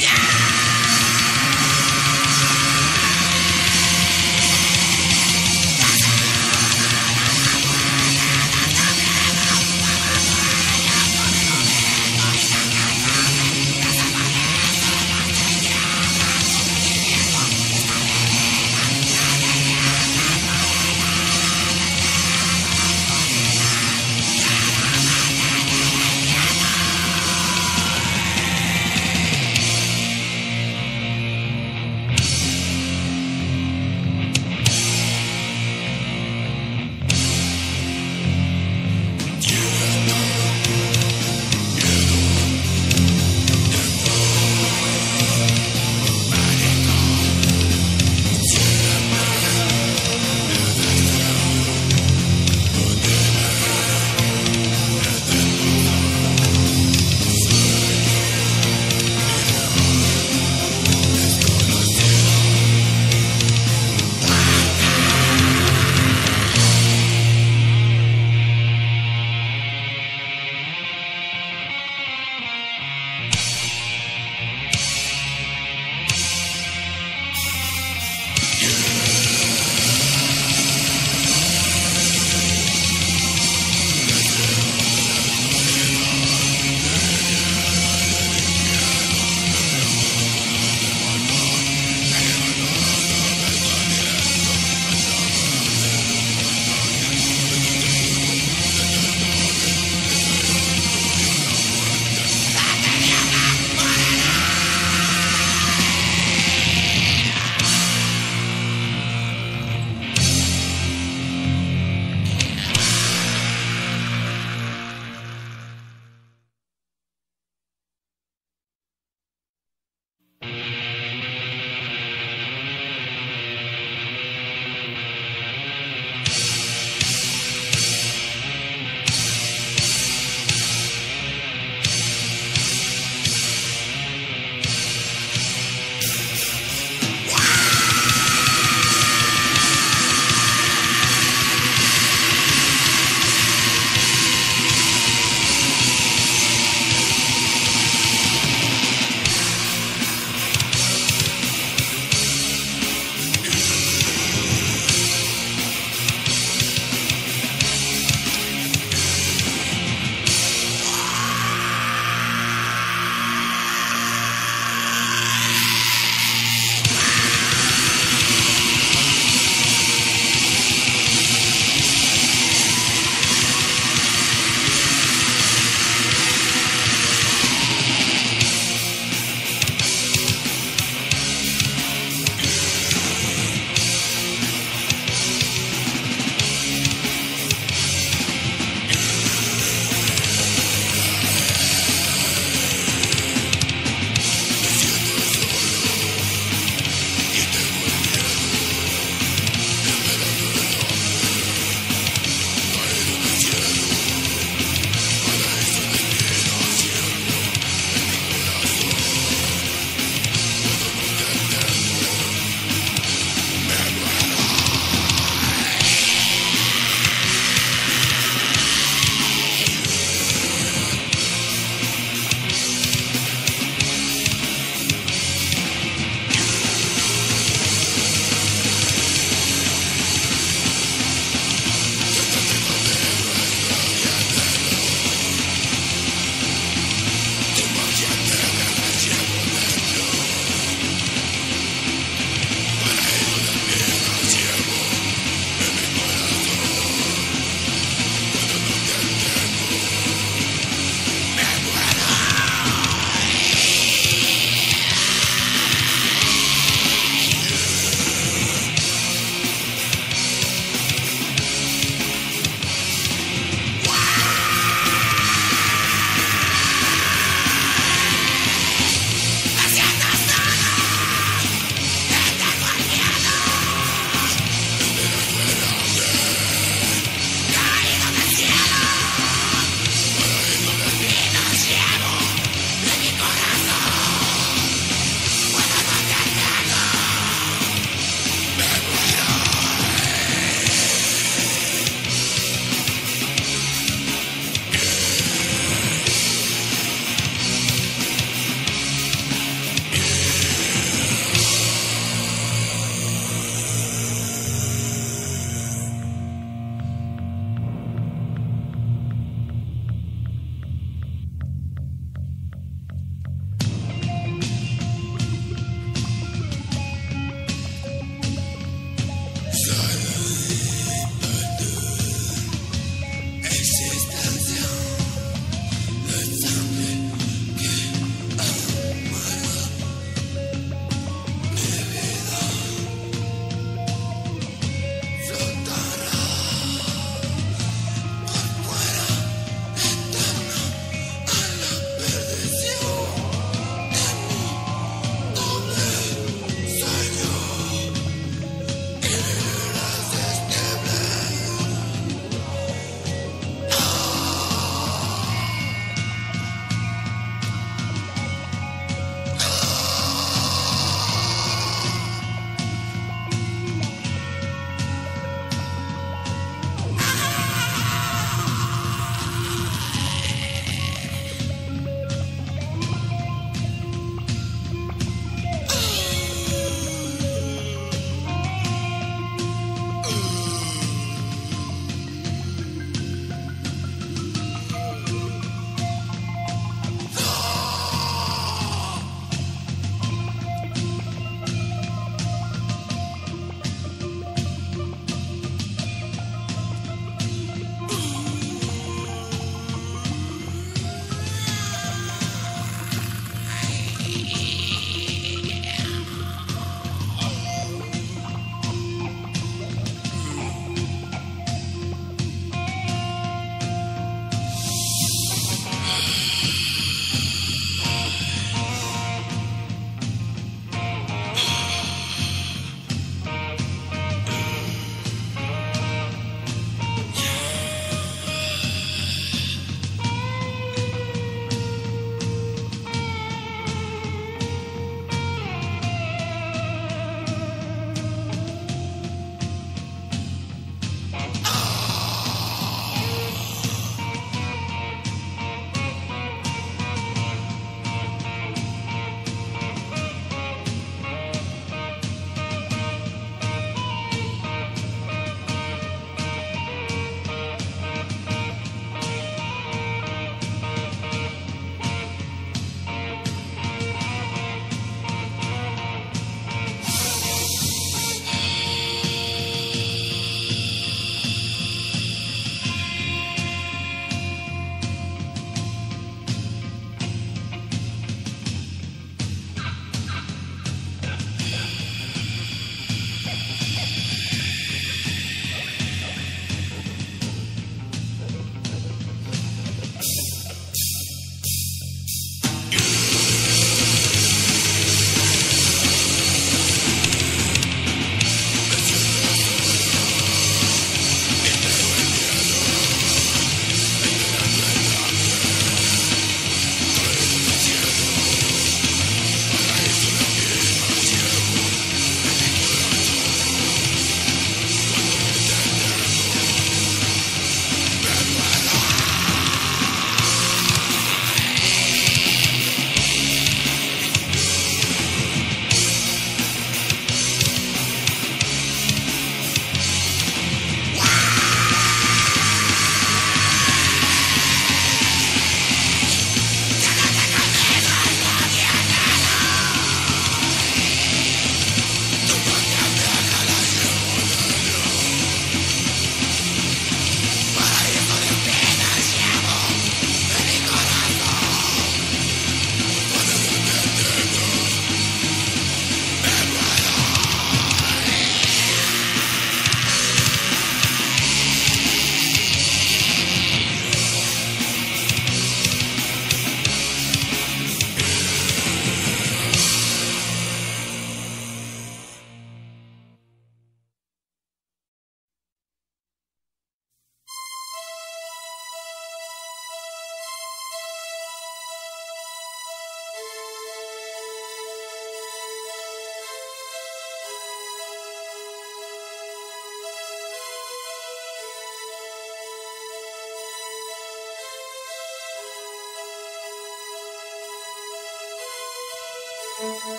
Yeah!